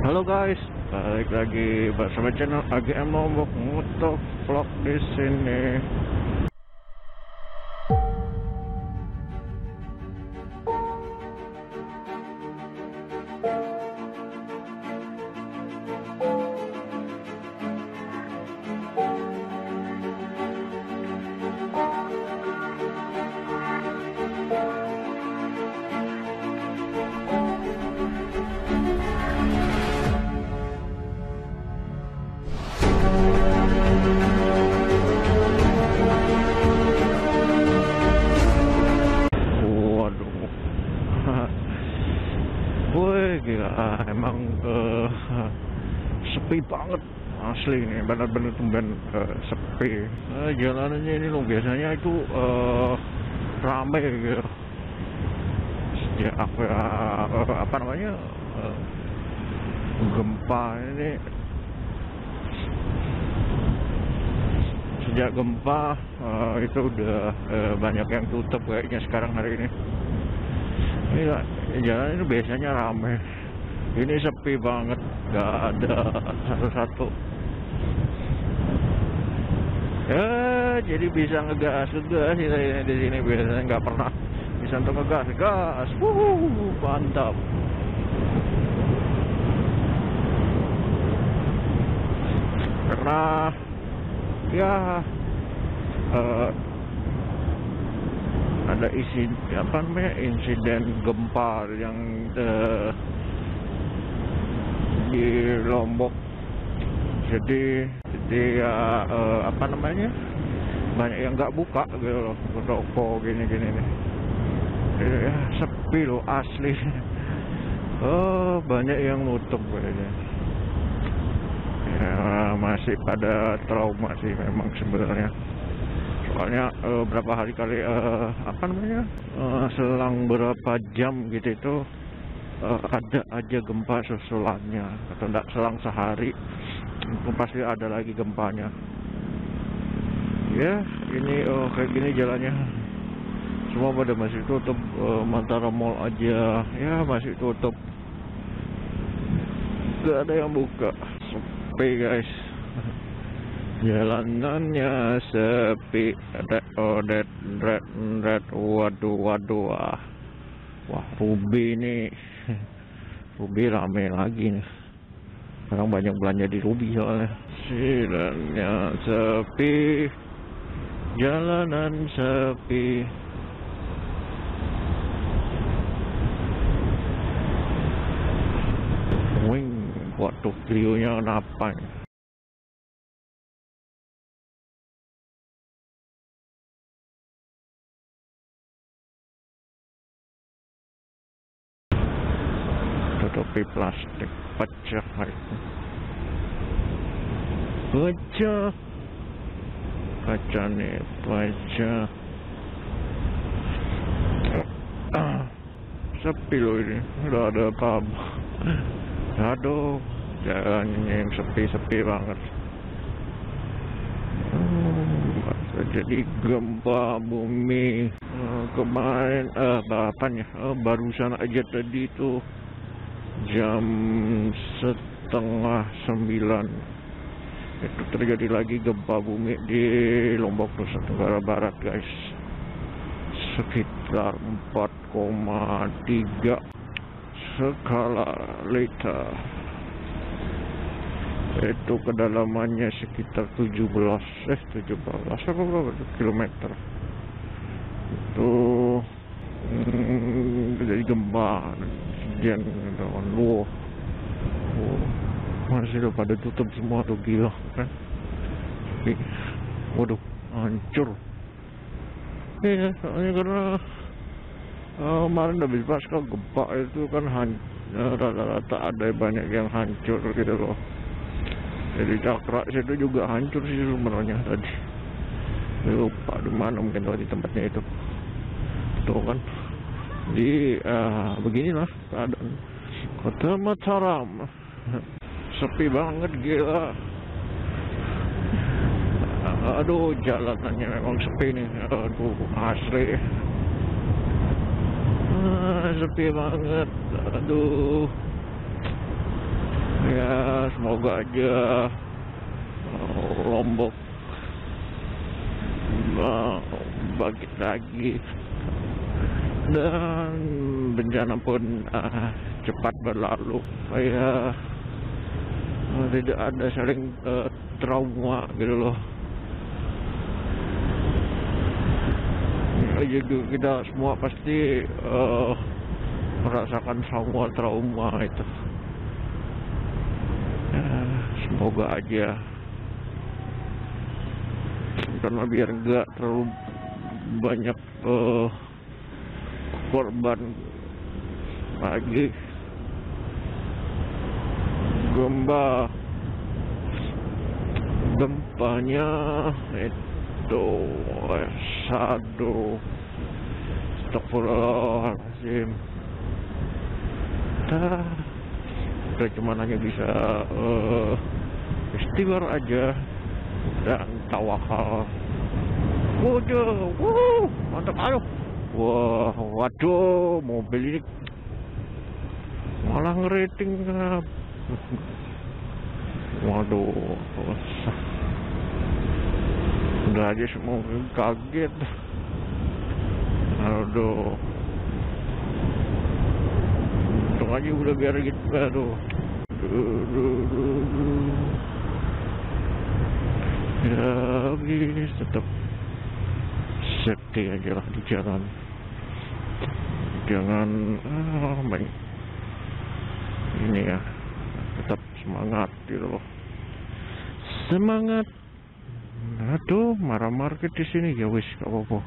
Halo guys, balik lagi bersama channel AGM Lombok Moto Vlog di sini. Gila, emang eh, sepi banget asli ini, benar-benar tumben eh, sepi. Eh, jalanannya ini loh biasanya itu eh, rame gitu. Ya apa apa namanya eh, gempa ini sejak gempa eh, itu udah eh, banyak yang tutup kayaknya sekarang hari ini. Ini lah, jalan itu biasanya rame. Ini sepi banget, nggak ada satu-satu. Ya, jadi bisa ngegas ngegas kita ini di sini biasanya nggak pernah bisa untuk ngegas gas. Wuhu, mantap. Karena ya eh, ada isi apa namanya insiden gempa yang eh, di Lombok. Jadi jadi ya eh, apa namanya? Banyak yang nggak buka gitu loh toko gini-gini nih. Jadi, ya sepi loh asli. Oh banyak yang nutup kayaknya. Ya masih pada trauma sih memang sebenarnya. Soalnya eh, berapa hari kali eh, apa namanya? Eh, selang berapa jam gitu itu eh, ada aja gempa susulannya. Atau enggak selang sehari pasti ada lagi gempanya. Ya ini oh, kayak gini jalannya. Semua pada masih tutup eh, Mantara Mall aja. Ya masih tutup. Gak ada yang buka. Sepi guys. Jalanannya sepi. Red oh red red red waduh waduh wah wah Ruby ini. Ruby rame lagi nih. Sekarang banyak belanja di Ruby soalnya. Jalannya sepi. Jalanan sepi. Wing waduh videonya kenapa ini tutupi plastik pecah itu pecah. Kaca nih pecah. Ah, sepi loh ini. Udah ada apa-apa. Aduh jalannya yang sepi-sepi banget. Hmm, jadi gempa bumi. Eh, kemarin eh kapan ya. Eh, barusan aja tadi tuh jam setengah sembilan. Itu terjadi lagi gempa bumi di Lombok Nusa Tenggara Barat guys. Sekitar 4,3 skala Richter itu kedalamannya sekitar 17 eh 17 apa berapa kilometer. Itu mm, jadi gempa dan lu masih udah pada tutup semua tuh gila kan? Tapi waduh hancur. Iya soalnya karena eh, kemarin habis pasca gempa itu kan eh, rata-rata ada banyak yang hancur gitu loh. Jadi cakra situ juga hancur sih sebenarnya tadi. Lupa di mana mungkin tahu di tempatnya itu. Tuh kan di eh, beginilah keadaan. Kota Mataram. Sepi banget gila. Aduh jalanannya memang sepi nih. Aduh asli. Ah, sepi banget. Aduh. Semoga aja uh, Lombok uh, bangkit lagi dan bencana pun uh, cepat berlalu. Supaya uh, tidak ada saling uh, trauma gitu loh. Ya, kita semua pasti uh, merasakan semua trauma itu. Ya, semoga aja. Karena biar enggak terlalu banyak uh, korban lagi. Gempa. Gempanya itu satu. Astagfirullahaladzim. Kita udah cuma hanya bisa uh, istighfar aja dan tawakal. Waduh wuh, mantap aduh wah waduh mobil ini malah ngerating waduh. Udah aja semua kaget. Aduh. Untung aja udah biar gitu aduh. Ya begini tetap safety aja lah di jalan jangan ah, ini ya tetap semangat gitu loh semangat aduh marah market di sini ya wis gak apa-apa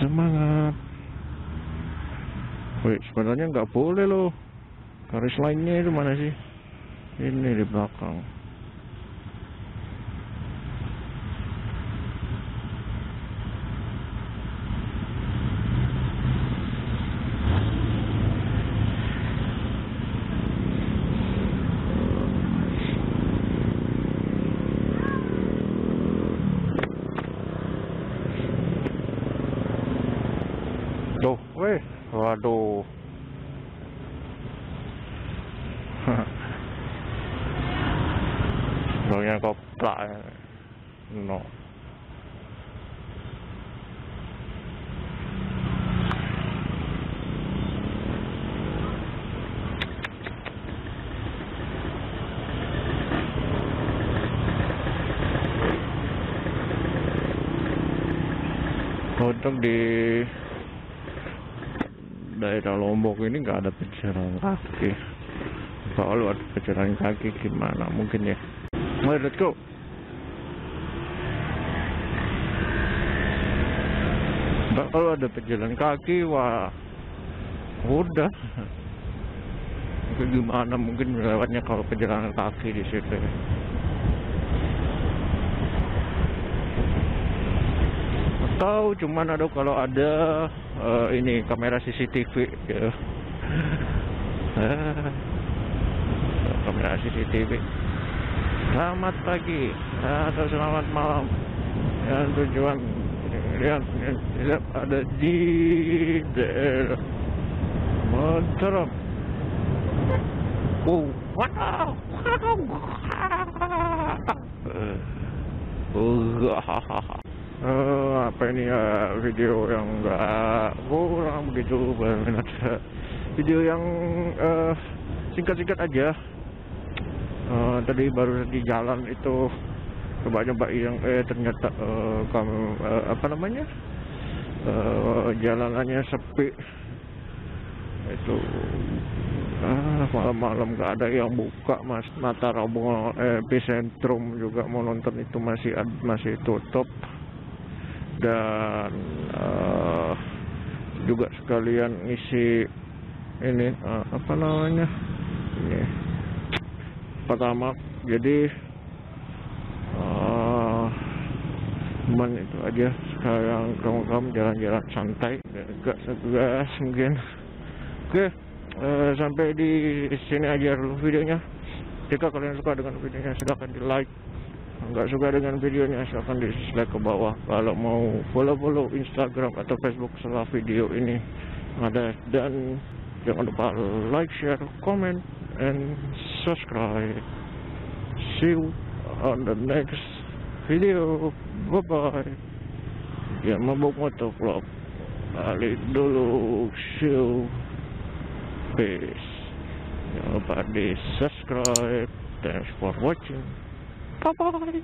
semangat Wih, sebenarnya nggak boleh loh. Garis lainnya itu mana sih? Ini di belakang. Tuh, weh, waduh. Baunya koprak. ya. No. Untuk di daerah Lombok ini nggak ada pejalan kaki. Kalau ada pejalan kaki gimana mungkin ya? Mbak, kalau ada pejalan kaki, wah, udah. Gimana mungkin lewatnya kalau pejalan kaki di situ. ya. Atau cuman ada kalau ada eh, ini kamera CCTV ya. Ah, kamera CCTV. Selamat pagi atau selamat malam. Yang tujuan lihat lihat ada di daerah Mataram. Oh, wow, wow. Eh, apa ini ya video yang enggak kurang begitu berminat video yang eh, singkat-singkat aja. Eh, tadi baru di jalan itu coba coba yang eh ternyata eh, kamu eh, apa namanya? Eh, jalanannya sepi. Itu ah, malam-malam nggak ada yang buka mas. Mataram Mall, eh, Epicentrum juga mau nonton itu masih masih tutup dan eh, juga sekalian ngisi ini eh, apa namanya ini. Pertama jadi cuman itu aja. Sekarang kamu-kamu jalan-jalan santai gak segas mungkin. Oke eh, sampai di sini aja dulu videonya. Jika kalian suka dengan videonya silahkan di like nggak suka dengan videonya silahkan di dislike ke bawah kalau mau follow-follow Instagram atau Facebook setelah video ini ada dan jangan lupa like, share, comment, and subscribe. See you on the next video. Bye bye. Yang mabuk motovlog. Balik dulu. See you. Peace. Jangan lupa di subscribe. Thanks for watching. Bye bye.